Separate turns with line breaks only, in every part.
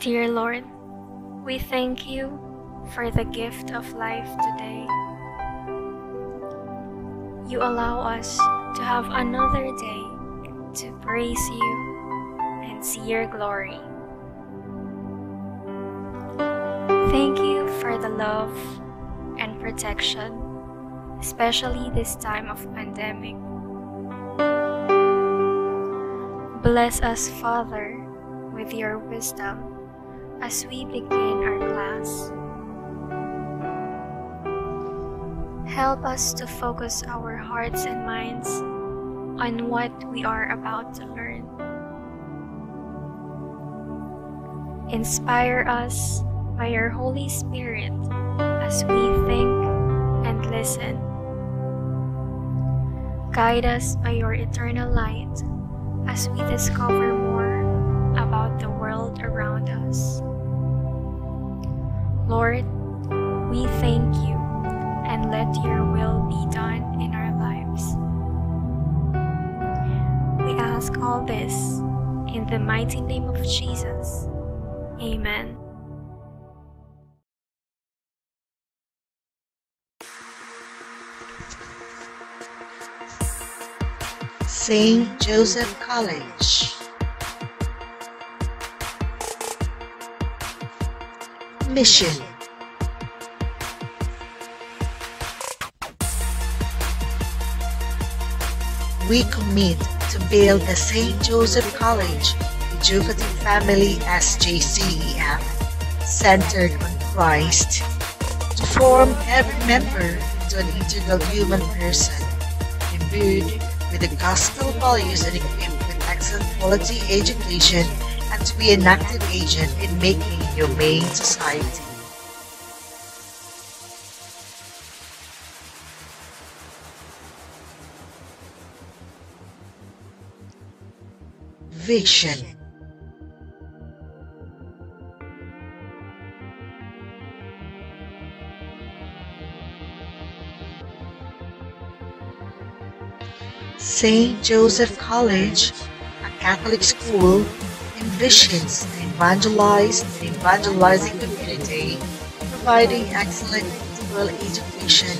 Dear Lord, we thank you for the gift of life today. You allow us to have another day to praise you and see your glory. Thank you for the love and protection, especially this time of pandemic. Bless us, Father, with your wisdom as we begin our class. Help us to focus our hearts and minds on what we are about to learn. Inspire us by your Holy Spirit as we think and listen. Guide us by your eternal light as we discover Lord, we thank you and let your will be done in our lives. We ask all this in the mighty name of Jesus. Amen.
St. Joseph College. Mission We commit to build the St. Joseph College Educative Family SJCEF centered on Christ to form every member into an integral human person imbued with the gospel values and equipped with excellent quality education and to be an active agent in making humane society. Vision St. Joseph College, a Catholic school, envisions an evangelized and evangelizing community, providing excellent integral education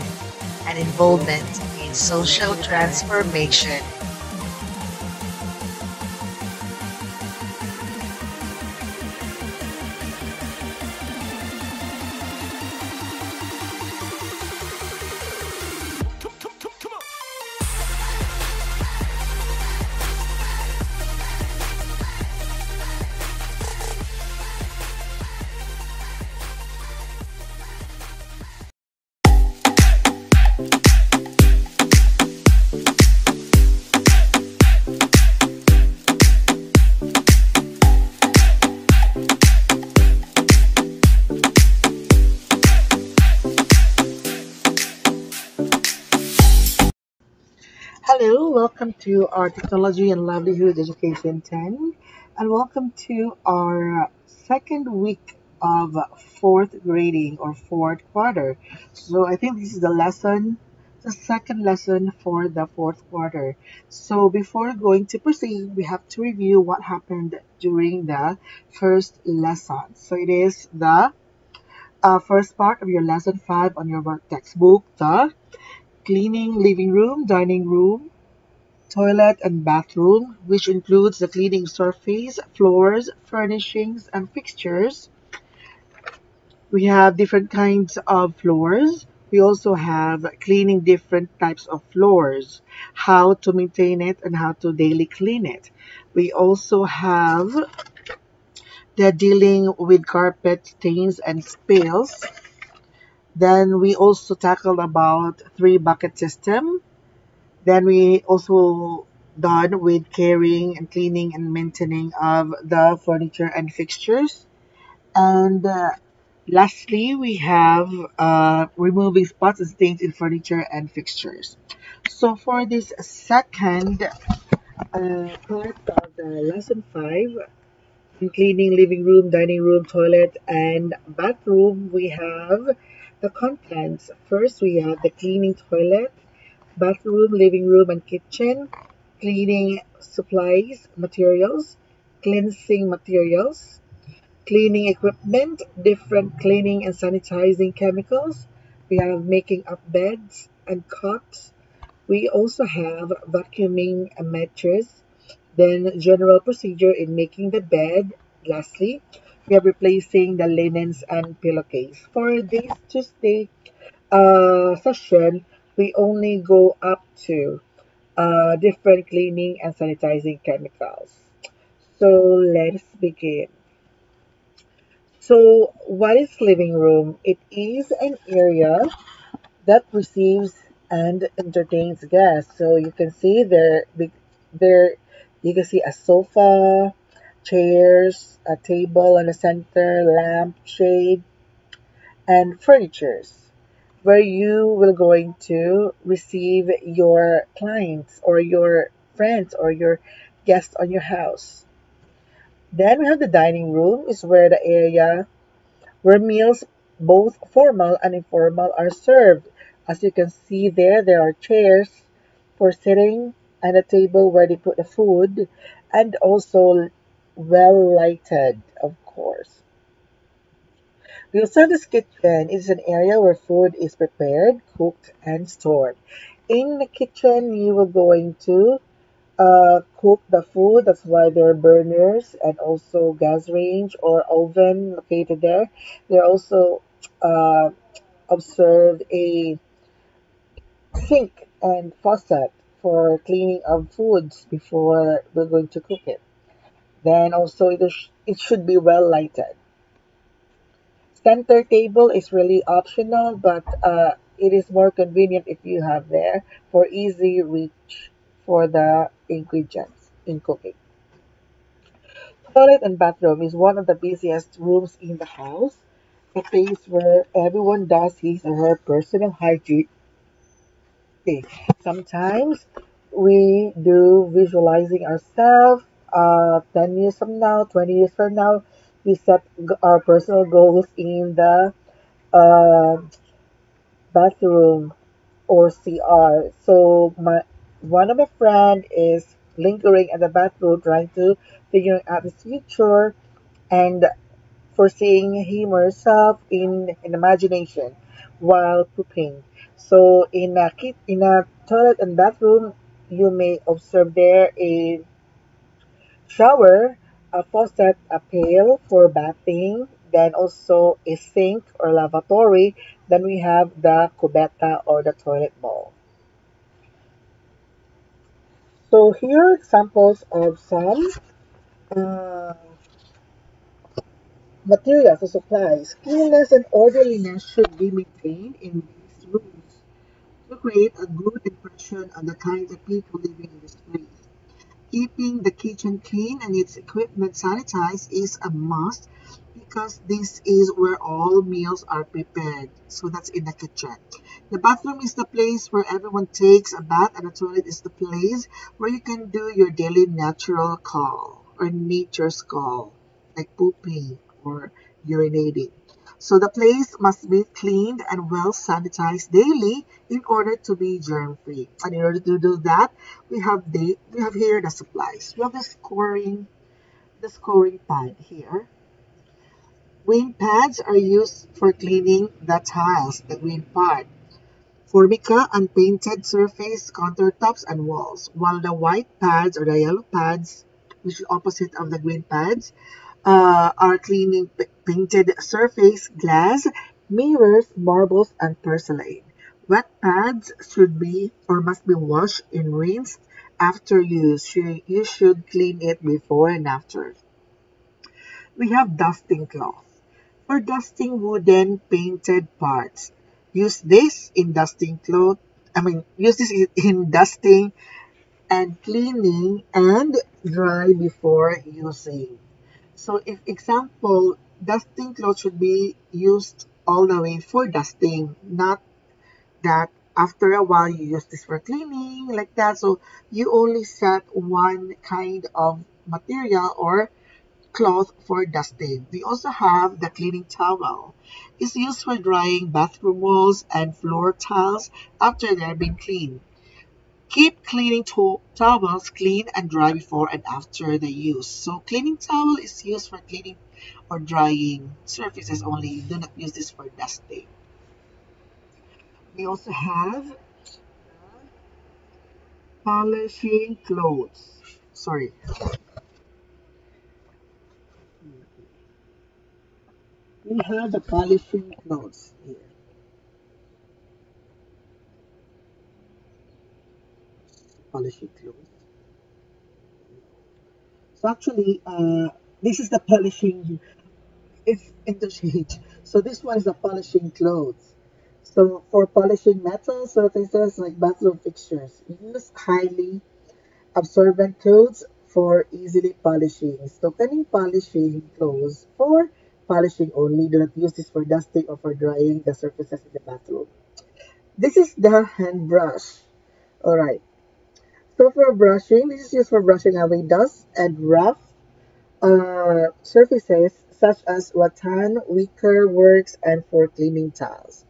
and involvement in social transformation. Hello, welcome to our Technology and Livelihood Education 10, and welcome to our second week of fourth grading or fourth quarter. So I think this is the lesson, the second lesson for the fourth quarter. So before going to proceed, we have to review what happened during the first lesson. So it is the uh, first part of your lesson 5 on your work textbook, the cleaning living room, dining room, toilet and bathroom, which includes the cleaning surface, floors, furnishings, and fixtures. We have different kinds of floors. We also have cleaning different types of floors, how to maintain it and how to daily clean it. We also have the dealing with carpet stains and spills then we also tackled about three bucket system. Then we also done with caring and cleaning and maintaining of the furniture and fixtures. And uh, lastly, we have uh, removing spots and stains in furniture and fixtures. So for this second uh, part of the lesson 5, in cleaning living room, dining room, toilet, and bathroom, we have the contents. First, we have the cleaning toilet, bathroom, living room, and kitchen, cleaning supplies, materials, cleansing materials, cleaning equipment, different cleaning and sanitizing chemicals. We have making up beds and cots. We also have vacuuming a mattress, then general procedure in making the bed. Lastly, we are replacing the linens and pillowcase. For this Tuesday uh, session, we only go up to uh, different cleaning and sanitizing chemicals. So let's begin. So what is living room? It is an area that receives and entertains guests. So you can see there, there you can see a sofa, chairs, a table in the center, lamp, shade, and furnitures where you will going to receive your clients or your friends or your guests on your house. Then we have the dining room is where the area where meals both formal and informal are served. As you can see there, there are chairs for sitting and a table where they put the food and also well lighted, of course. Also have kitchen. is an area where food is prepared, cooked, and stored. In the kitchen, you will going to uh, cook the food. That's why there are burners and also gas range or oven located there. They also uh, observed a sink and faucet for cleaning of foods before we're going to cook it. Then also it, is, it should be well lighted. Center table is really optional, but uh, it is more convenient if you have there for easy reach for the ingredients in cooking. Toilet and bathroom is one of the busiest rooms in the house, a place where everyone does his or her personal hygiene. Sometimes we do visualizing ourselves uh, 10 years from now, 20 years from now. We set our personal goals in the uh, bathroom or CR. So my one of my friend is lingering at the bathroom trying to figure out his future and foreseeing him or herself in in imagination while pooping. So in a kit in a toilet and bathroom you may observe there a shower, a faucet, a pail for bathing, then also a sink or lavatory, then we have the cubeta or the toilet bowl. So here are examples of some uh, materials or supplies. Cleanliness and orderliness should be maintained in these rooms to create a good impression on the kinds of people living in this place. Keeping the kitchen clean and its equipment sanitized is a must because this is where all meals are prepared. So that's in the kitchen. The bathroom is the place where everyone takes a bath and the toilet is the place where you can do your daily natural call or nature's call like pooping or urinating. So the place must be cleaned and well sanitized daily in order to be germ free. And in order to do that, we have the we have here the supplies. We have the scoring the scoring pad here Green pads are used for cleaning the tiles, the green part. Formica unpainted surface, countertops, and walls, while the white pads or the yellow pads, which is opposite of the green pads, uh, are cleaning painted surface, glass, mirrors, marbles, and porcelain. Wet pads should be or must be washed and rinsed after use. You should clean it before and after. We have dusting cloth for dusting wooden painted parts. Use this in dusting cloth. I mean, use this in dusting and cleaning and dry before using. So if example, dusting cloth should be used all the way for dusting, not that after a while you use this for cleaning like that. So you only set one kind of material or cloth for dusting. We also have the cleaning towel. It's used for drying bathroom walls and floor tiles after they're been cleaned. Keep cleaning to towels clean and dry before and after the use. So cleaning towel is used for cleaning or drying surfaces only. Do not use this for dusting. We also have polishing clothes. Sorry. We have the polishing clothes here. Polishing clothes. So actually, uh, this is the polishing. It's interchange. So this one is a polishing clothes. So for polishing metal surfaces like bathroom fixtures, use highly absorbent clothes for easily polishing. So cleaning polishing clothes for polishing only. Do not use this for dusting or for drying the surfaces in the bathroom. This is the hand brush. Alright. So for brushing, this is used for brushing away dust and rough uh, surfaces such as rattan, wicker works, and for cleaning tiles.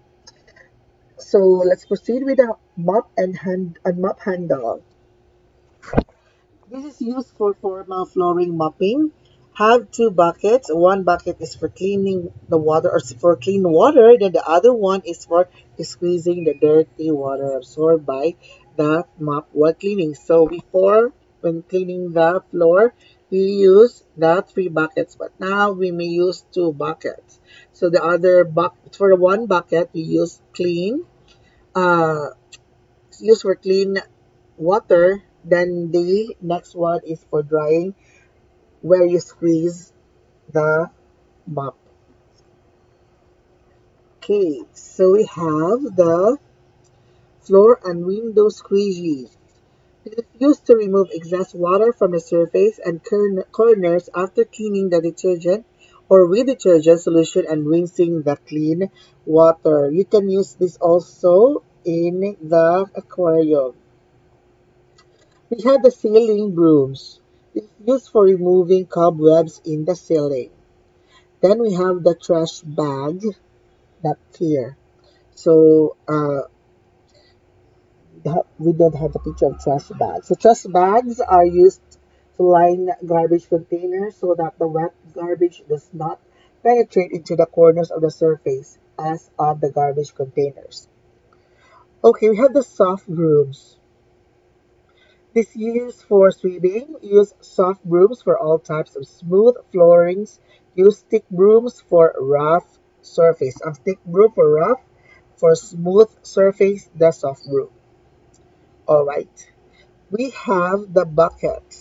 So let's proceed with the mop and hand and mop handle. This is used for formal flooring mopping. Have two buckets. One bucket is for cleaning the water or for clean water, then the other one is for squeezing the dirty water absorbed by the mop while cleaning. So before, when cleaning the floor, we use the three buckets, but now we may use two buckets. So the other bucket, for one bucket, we use clean, uh, use for clean water. Then the next one is for drying, where you squeeze the mop. Okay, so we have the floor and window squeegee. It is used to remove excess water from the surface and corners after cleaning the detergent or with detergent solution and rinsing the clean water. You can use this also in the aquarium. We have the ceiling brooms. It's used for removing cobwebs in the ceiling. Then we have the trash bag that here. So uh, we don't have the picture of trash bags. So trash bags are used to line garbage containers so that the wet garbage does not penetrate into the corners of the surface as of the garbage containers. Okay, we have the soft brooms. This used for sweeping. Use soft brooms for all types of smooth floorings. Use thick brooms for rough surface. A thick broom for rough. For smooth surface, the soft broom. Alright. We have the bucket.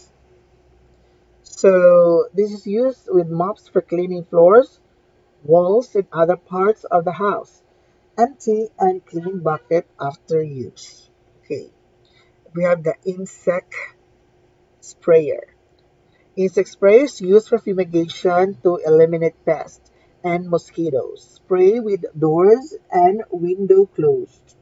So this is used with mops for cleaning floors, walls, and other parts of the house. Empty and clean bucket after use. Okay we have the insect sprayer. Insect sprayer is used for fumigation to eliminate pests and mosquitoes. Spray with doors and window closed.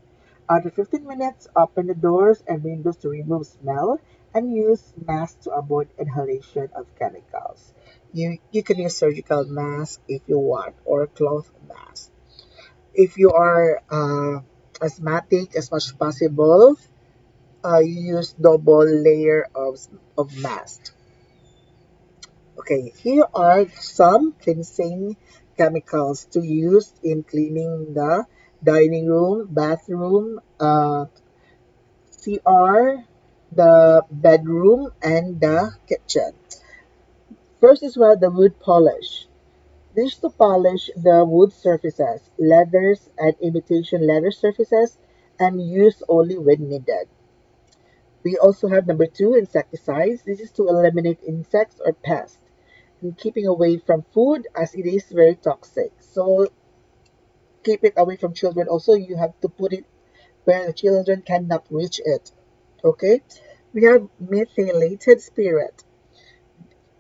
After 15 minutes, open the doors and windows to remove smell and use mask to avoid inhalation of chemicals. You, you can use surgical mask if you want or cloth mask. If you are uh, asthmatic as much as possible, uh, use double layer of, of mask. Okay, here are some cleansing chemicals to use in cleaning the dining room, bathroom, uh, CR, the bedroom, and the kitchen. First is well the wood polish. This is to polish the wood surfaces, leathers, and imitation leather surfaces, and use only when needed. We also have number two, insecticides. This is to eliminate insects or pests and keeping away from food as it is very toxic. So keep it away from children. Also, you have to put it where the children cannot reach it. Okay, we have methylated spirit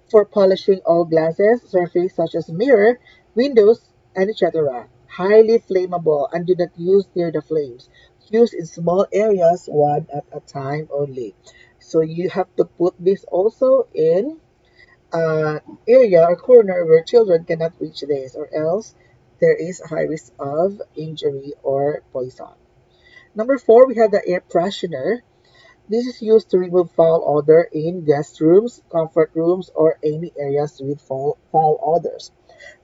for polishing all glasses, surface such as mirror, windows, and etc. Highly flammable and do not use near the flames use in small areas one at a time only. So you have to put this also in an area or corner where children cannot reach this or else there is a high risk of injury or poison. Number four, we have the air freshener. This is used to remove foul odor in guest rooms, comfort rooms, or any areas with foul, foul odors.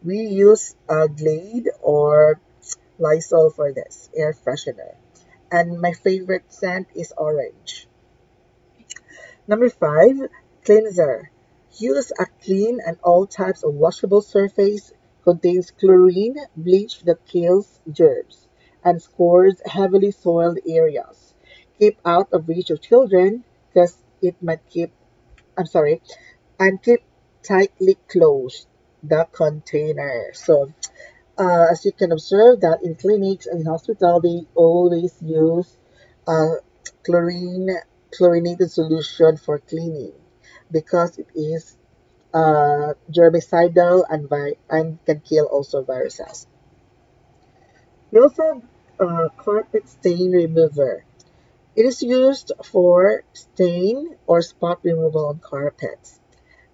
We use a Glade or Lysol for this, air freshener. And my favorite scent is orange. Number five, cleanser. Use a clean and all types of washable surface. Contains chlorine, bleach that kills germs, and scores heavily soiled areas. Keep out of reach of children because it might keep, I'm sorry, and keep tightly closed the container. So uh, as you can observe that in clinics and in hospital they always use uh, chlorine chlorinated solution for cleaning because it is uh, germicidal and, and can kill also viruses. Also uh, carpet stain remover. It is used for stain or spot removal on carpets.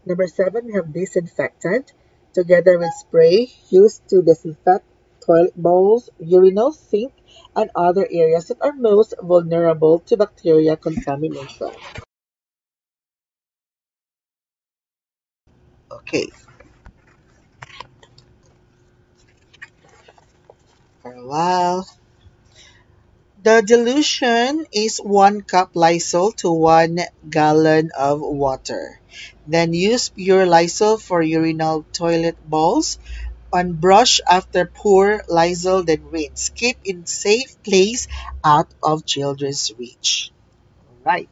Number seven, we have disinfectant together with spray used to disinfect toilet bowls, urinals, sink, and other areas that are most vulnerable to bacteria contamination. Okay. For a while. The dilution is 1 cup Lysol to 1 gallon of water. Then use pure Lysol for urinal toilet bowls. On brush after pour Lysol, then rinse. Keep in safe place out of children's reach. Right.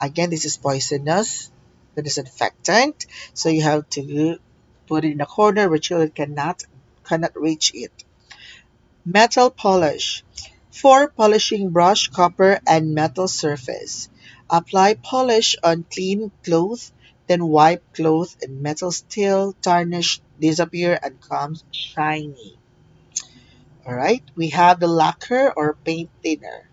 Again, this is poisonous, the disinfectant. So you have to put it in a corner where children cannot cannot reach it. Metal polish. For polishing brush, copper, and metal surface. Apply polish on clean cloth, then wipe cloth and metal still, tarnish, disappear, and comes shiny. Alright, we have the lacquer or paint thinner.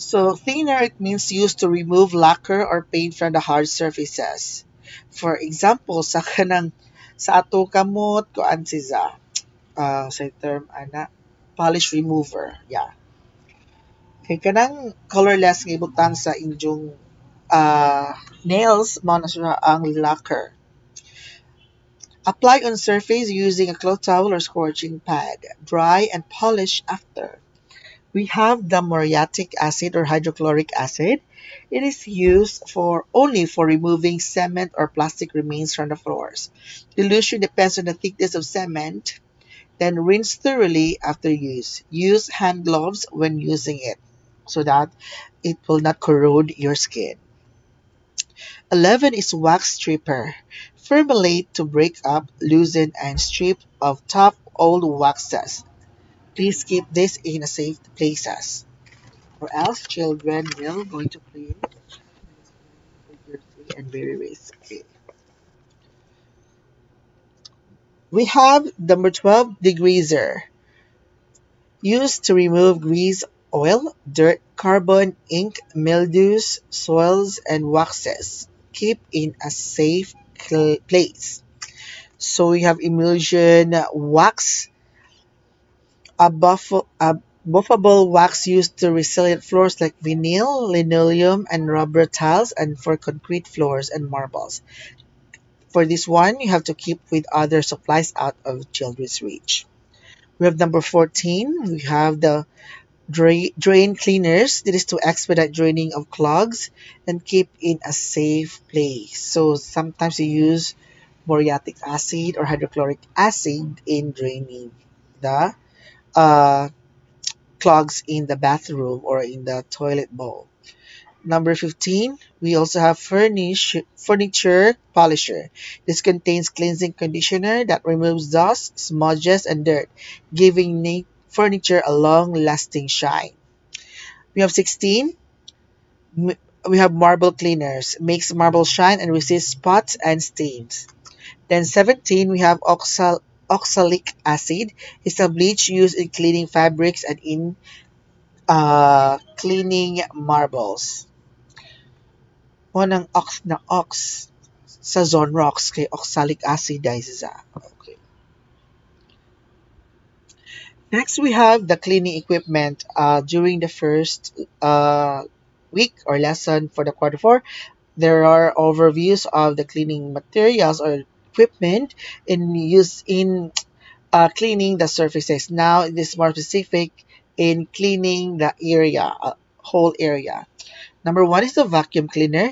So thinner, it means used to remove lacquer or paint from the hard surfaces. For example, sa kanang sa ato kamot ko an siya uh, sa term ana polish remover. Yeah. Kay kanang colorless nga ibutang sa inyong uh, nails mo na siya ang lacquer. Apply on surface using a cloth towel or scorching pad. Dry and polish after. We have the muriatic acid or hydrochloric acid. It is used for only for removing cement or plastic remains from the floors. Dilution depends on the thickness of cement then rinse thoroughly after use. Use hand gloves when using it so that it will not corrode your skin. 11 is wax stripper. Formulate to break up, loosen, and strip of tough old waxes. Please keep this in a safe places, or else children will going to play and very risky. We have number 12, degreaser. Used to remove grease, oil, dirt, carbon, ink, mildews, soils, and waxes. Keep in a safe place. So we have emulsion wax, a, buff a buffable wax used to resilient floors like vinyl, linoleum, and rubber tiles, and for concrete floors and marbles. For this one, you have to keep with other supplies out of children's reach. We have number 14. We have the drain cleaners. This is to expedite draining of clogs and keep in a safe place. So sometimes you use muriatic acid or hydrochloric acid in draining the uh, clogs in the bathroom or in the toilet bowl. Number 15, we also have furnish, furniture polisher. This contains cleansing conditioner that removes dust, smudges, and dirt, giving furniture a long-lasting shine. We have 16, we have marble cleaners. Makes marble shine and resist spots and stains. Then 17, we have oxal oxalic acid. is a bleach used in cleaning fabrics and in uh, cleaning marbles. mo ox na ox sa Zonrox kay oxalic acid siya. Okay. Next, we have the cleaning equipment uh, during the first uh, week or lesson for the quarter four. There are overviews of the cleaning materials or equipment in use in uh, cleaning the surfaces. Now it is more specific in cleaning the area, uh, whole area. Number one is the vacuum cleaner.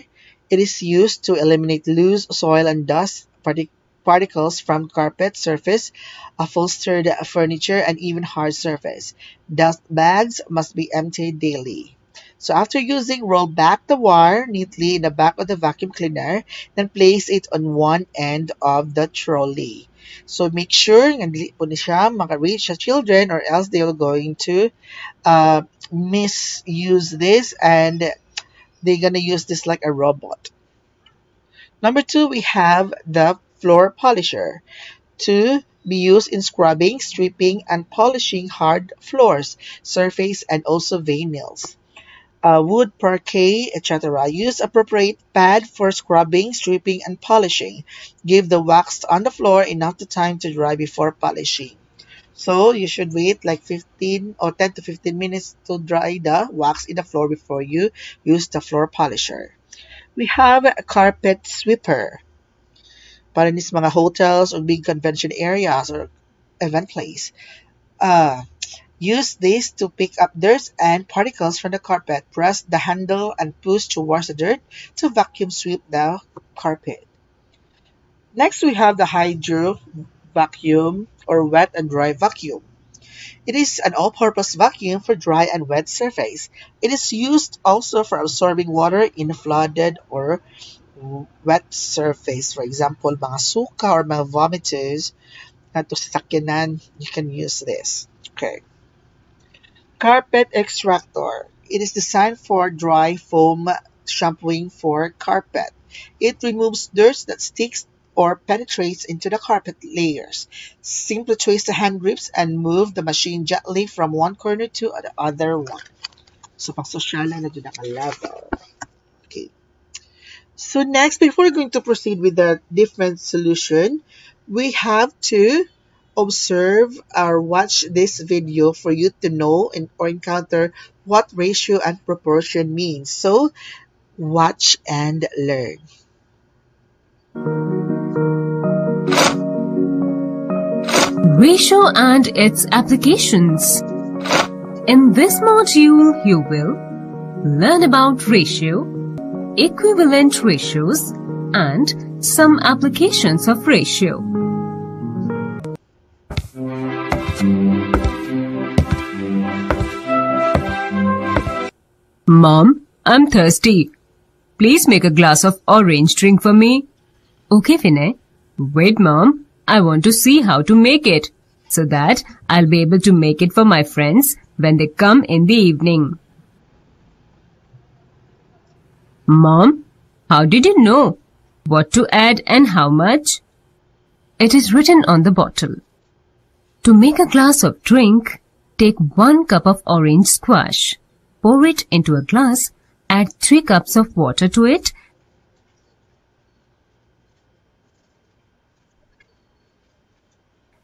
It is used to eliminate loose soil and dust partic particles from carpet surface, upholstered furniture, and even hard surface. Dust bags must be emptied daily. So after using, roll back the wire neatly in the back of the vacuum cleaner, then place it on one end of the trolley. So make sure dili po siya maka-reach sa children or else they are going to uh, misuse this and they're gonna use this like a robot. Number two, we have the floor polisher to be used in scrubbing, stripping, and polishing hard floors, surface, and also vinyls. Uh, wood, parquet, etc. Use appropriate pad for scrubbing, stripping, and polishing. Give the wax on the floor enough time to dry before polishing. So you should wait like 15 or 10 to 15 minutes to dry the wax in the floor before you use the floor polisher. We have a carpet sweeper para sa mga hotels or big convention areas or event place. Uh, use this to pick up dirt and particles from the carpet. Press the handle and push towards the dirt to vacuum sweep the carpet. Next, we have the hydro vacuum or wet and dry vacuum. It is an all-purpose vacuum for dry and wet surface. It is used also for absorbing water in flooded or wet surface. For example, mga suka or mga vomitus na you can use this. Okay. Carpet extractor. It is designed for dry foam shampooing for carpet. It removes dirt that sticks or penetrates into the carpet layers. Simply twist the hand grips and move the machine gently from one corner to the other one. So, pang social na na level. Okay. So next, before we're going to proceed with the different solution, we have to observe or watch this video for you to know and, or encounter what ratio and proportion means. So watch and learn.
Ratio and its applications. In this module, you will learn about ratio, equivalent ratios, and some applications of ratio. Mom, I'm thirsty. Please make a glass of orange drink for me. Okay, Vinay. Wait, Mom. I want to see how to make it so that I'll be able to make it for my friends when they come in the evening. Mom, how did you know what to add and how much? It is written on the bottle. To make a glass of drink, take 1 cup of orange squash. Pour it into a glass, add 3 cups of water to it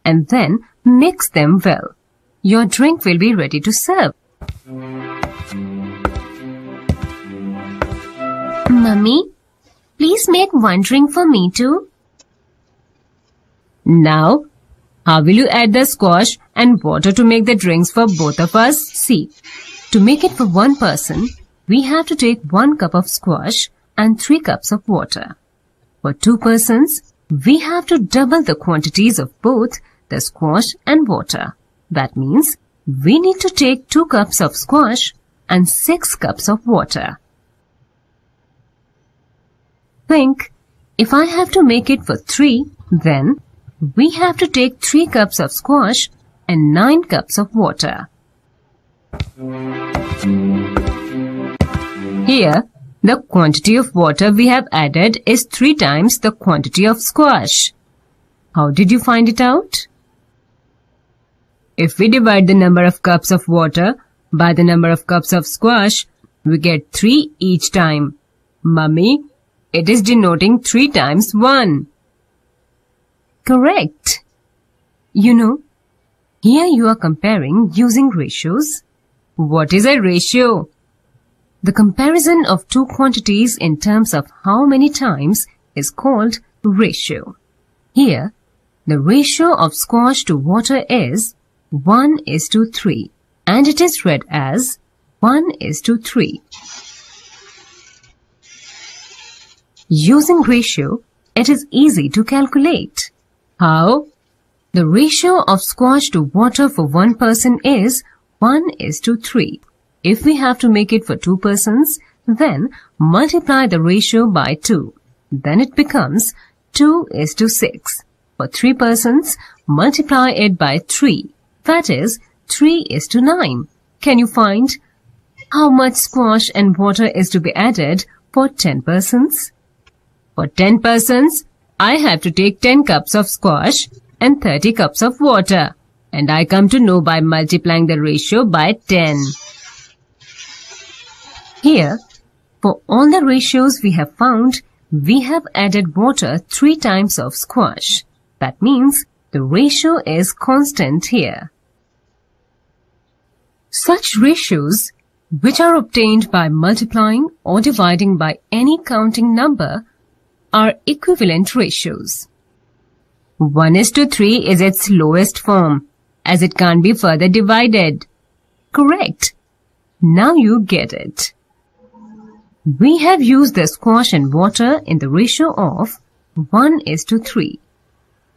and then mix them well. Your drink will be ready to serve.
Mummy, please make one drink for me too.
Now, how will you add the squash and water to make the drinks for both of us? See, to make it for one person, we have to take one cup of squash and three cups of water. For two persons, we have to double the quantities of both the squash and water. That means we need to take two cups of squash and six cups of water. Think, if I have to make it for three, then we have to take three cups of squash and nine cups of water. Here, the quantity of water we have added is three times the quantity of squash. How did you find it out? If we divide the number of cups of water by the number of cups of squash, we get 3 each time. Mummy, it is denoting 3 times 1. Correct. You know, here you are comparing using ratios. What is a ratio? The comparison of two quantities in terms of how many times is called ratio. Here, the ratio of squash to water is 1 is to 3 and it is read as 1 is to 3. Using ratio, it is easy to calculate. How? The ratio of squash to water for one person is 1 is to 3. If we have to make it for two persons, then multiply the ratio by 2. Then it becomes 2 is to 6. For three persons, multiply it by 3. That is 3 is to 9. Can you find how much squash and water is to be added for 10 persons? For 10 persons, I have to take 10 cups of squash and 30 cups of water. And I come to know by multiplying the ratio by 10. Here, for all the ratios we have found, we have added water 3 times of squash. That means the ratio is constant here. Such ratios, which are obtained by multiplying or dividing by any counting number, are equivalent ratios. 1 is to 3 is its lowest form, as it can't be further divided. Correct. Now you get it. We have used the squash and water in the ratio of 1 is to 3.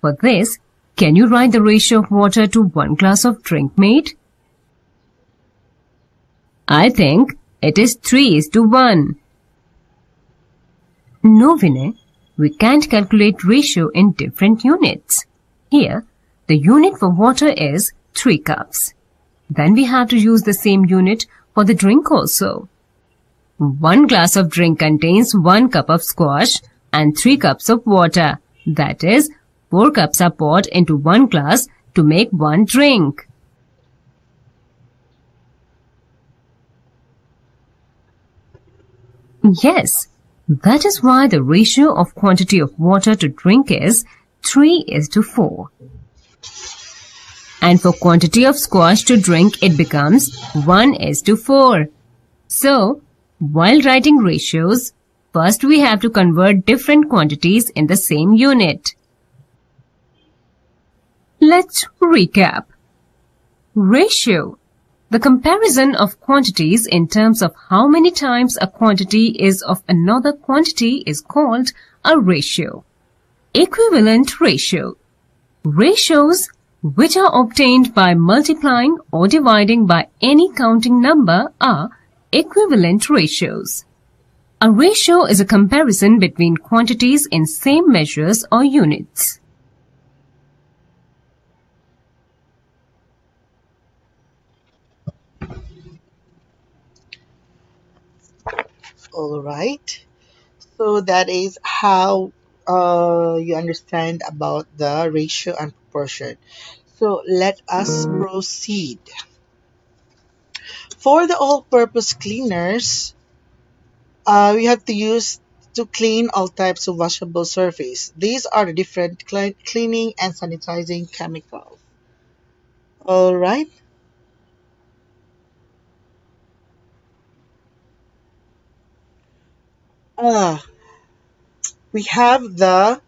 For this, can you write the ratio of water to one glass of drink made? I think it is 3 is to 1. No, Vinay, we can't calculate ratio in different units. Here, the unit for water is 3 cups. Then we have to use the same unit for the drink also. One glass of drink contains 1 cup of squash and 3 cups of water. That is, 4 cups are poured into 1 glass to make 1 drink. Yes, that is why the ratio of quantity of water to drink is 3 is to 4. And for quantity of squash to drink, it becomes 1 is to 4. So, while writing ratios, first we have to convert different quantities in the same unit. Let's recap. Ratio the comparison of quantities in terms of how many times a quantity is of another quantity is called a ratio. Equivalent ratio. Ratios which are obtained by multiplying or dividing by any counting number are equivalent ratios. A ratio is a comparison between quantities in same measures or units.
All right. So that is how uh, you understand about the ratio and proportion. So let us proceed. For the all-purpose cleaners, uh, we have to use to clean all types of washable surface. These are the different cleaning and sanitizing chemicals. All right. uh, we have the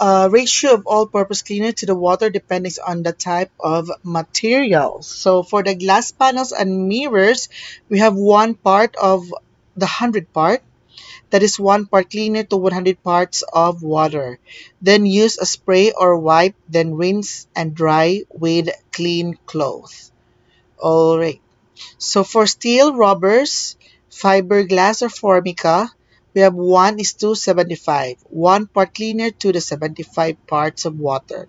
uh, ratio of all-purpose cleaner to the water depending on the type of material. So for the glass panels and mirrors, we have one part of the 100 part. That is one part cleaner to 100 parts of water. Then use a spray or wipe, then rinse and dry with clean cloth. Alright. So for steel, rubbers, fiberglass or formica, we have 1 is to 75. 1 part cleaner to the 75 parts of water.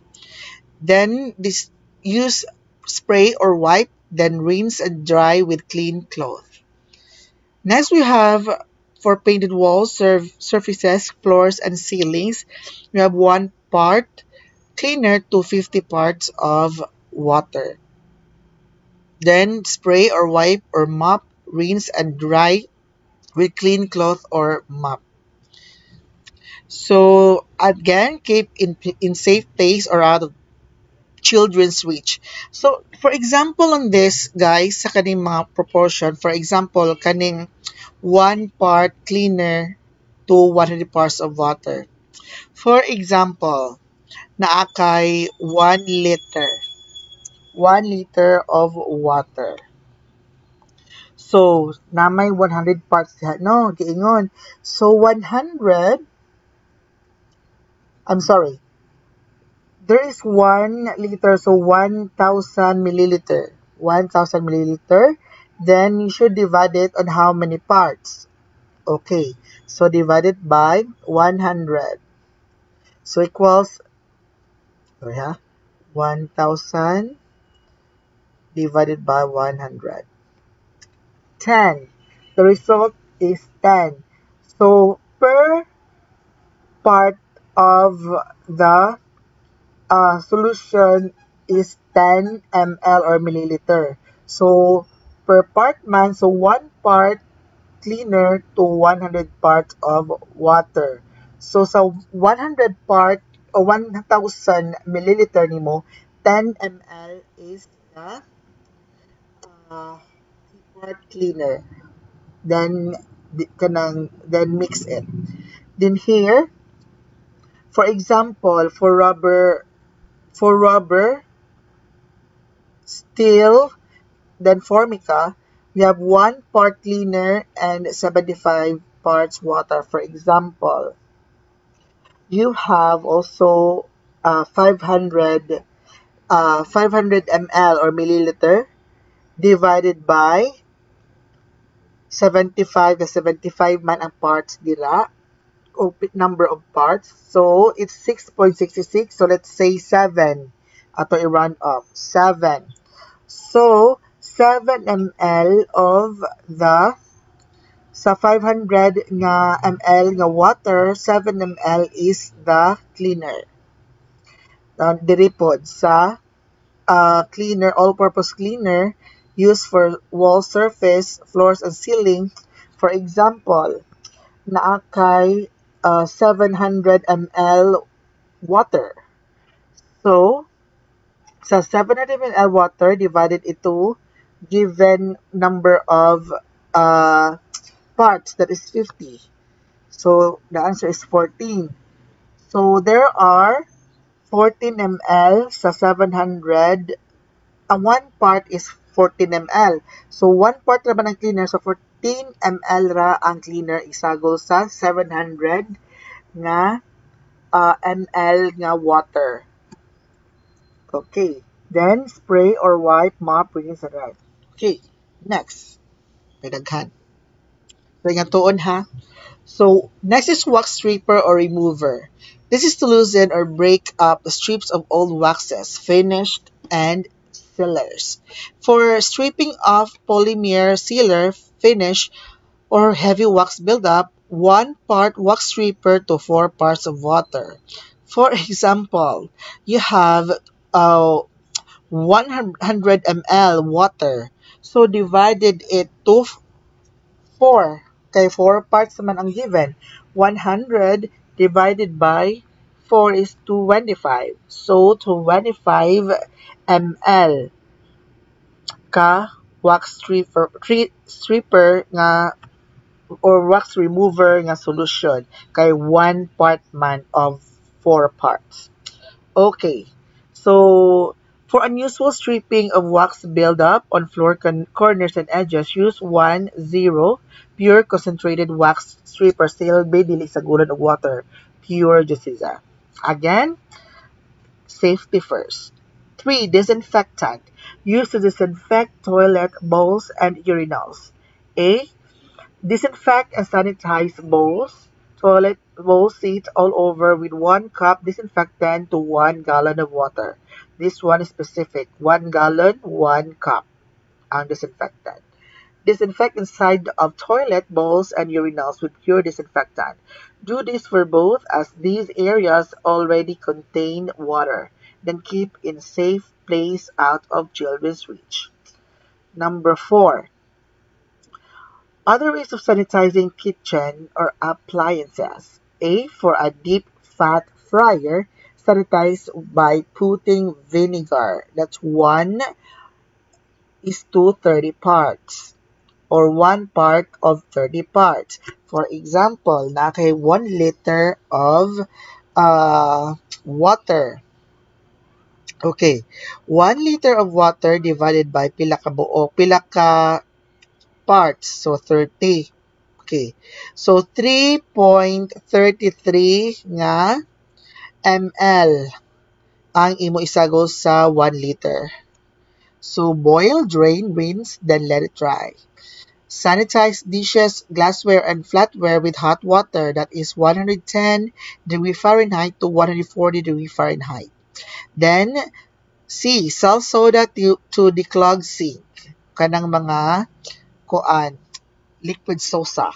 Then this use spray or wipe, then rinse and dry with clean cloth. Next we have for painted walls, surf surfaces, floors, and ceilings, we have 1 part cleaner to 50 parts of water. Then spray or wipe or mop, rinse and dry with clean cloth or mop. So again, keep in, in safe place or out of children's reach. So for example on this guys, sa kaning mga proportion, for example, kaning one part cleaner to 100 parts of water. For example, na akay 1 liter. 1 liter of water. So, namay 100 parts diha. No, giingon. So, 100, I'm sorry. There is 1 liter, so 1,000 milliliter. 1,000 milliliter. Then, you should divide it on how many parts. Okay, so divided by 100. So, equals, oh yeah, 1,000 divided by 100. 10. The result is 10. So, per part of the uh, solution is 10 ml or milliliter. So, per part man, so 1 part cleaner to 100 parts of water. So, sa 100 part o 1,000 milliliter nimo, 10 ml is the uh, part cleaner. Then kanang then mix it. Then here, for example, for rubber, for rubber, steel, then formica, we have one part cleaner and 75 parts water. For example, you have also uh, 500 uh, 500 ml or milliliter divided by 75 the 75 man ang parts dira o number of parts. So it's 6.66 so let's say 7 ato i-run up 7 so 7 ml of the sa 500 nga ml nga water 7 ml is the cleaner. Uh, diri sa uh, cleaner all-purpose cleaner used for wall surface, floors, and ceiling. For example, naakay uh, 700 ml water. So, sa 700 ml water divided into given number of uh, parts that is 50. So, the answer is 14. So, there are 14 ml sa 700. Ang one part is 14 ml. So, 1 part naman ng cleaner. So, 14 ml ra ang cleaner isagol sa 700 nga uh, ml nga water. Okay. Then, spray or wipe, mop, rinse, and dry. Okay. Next. Pinaghan. So, nga tuon ha. So, next is wax stripper or remover. This is to loosen or break up the strips of old waxes, finished and sealers. For stripping off polymer sealer, finish, or heavy wax buildup, one part wax stripper to four parts of water. For example, you have uh, 100 ml water. So, divided it to 4. Kay 4 parts naman ang given. 100 divided by 4 is 25. So, 25 ml ka wax stripper, stripper nga or wax remover nga solution kay one part man of four parts. Okay, so for unusual stripping of wax buildup on floor corners and edges, use 1, 0, pure concentrated wax stripper still dili sa gulan of water, pure justiza. Again, safety first. 3. Disinfectant. Used to disinfect toilet bowls and urinals. A. Disinfect and sanitize bowls, toilet bowl seats all over with 1 cup disinfectant to 1 gallon of water. This one is specific. 1 gallon, 1 cup ang disinfectant. Disinfect inside of toilet bowls and urinals with pure disinfectant. Do this for both as these areas already contain water then keep in safe place out of children's reach. Number four, other ways of sanitizing kitchen or appliances. A, for a deep fat fryer, sanitize by putting vinegar. That's 1 is to 30 parts or 1 part of 30 parts. For example, na 1 liter of uh, water. Okay, 1 liter of water divided by pila ka buo, pila ka parts, so 30. Okay, so 3.33 nga ml ang imo isagol sa 1 liter. So boil, drain, rinse, then let it dry. Sanitize dishes, glassware, and flatware with hot water that is 110 degree Fahrenheit to 140 degree Fahrenheit. Then, C. Sal soda to, to declog sink. Kanang mga kuan, liquid sosa.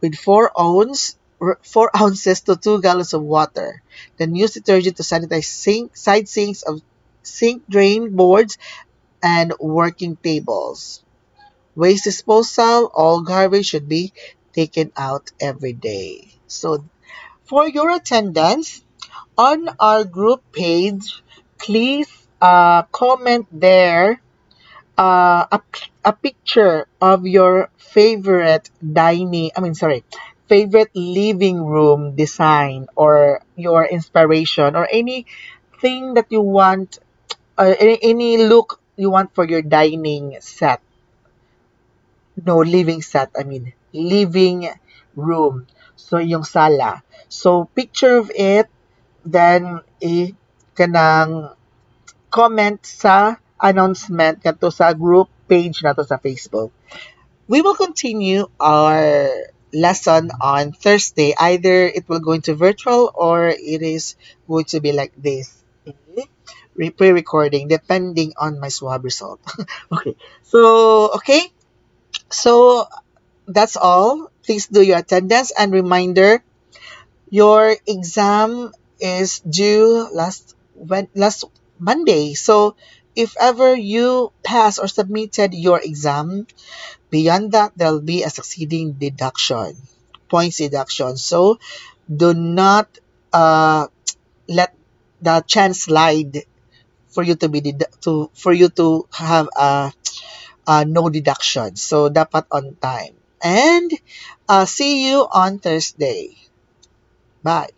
With 4 ounce 4 ounces to 2 gallons of water. Then use detergent to sanitize sink, side sinks of sink drain boards and working tables. Waste disposal, all garbage should be taken out every day. So, for your attendance, on our group page, please uh, comment there uh, a, a picture of your favorite dining, I mean, sorry, favorite living room design or your inspiration or anything that you want, uh, any, any look you want for your dining set. No, living set, I mean, living room. So, yung sala. So, picture of it, then, i kanang comment sa announcement kato sa group page nato sa Facebook. We will continue our lesson on Thursday. Either it will go into virtual or it is going to be like this. Pre-recording depending on my swab result. okay. So, okay. So, that's all. Please do your attendance and reminder your exam is due last last Monday. So, if ever you pass or submitted your exam, Beyond that, there'll be a succeeding deduction, points deduction. So do not uh, let the chance slide for you to be to for you to have a, a no deduction. So dapat on time. And uh, see you on Thursday. Bye.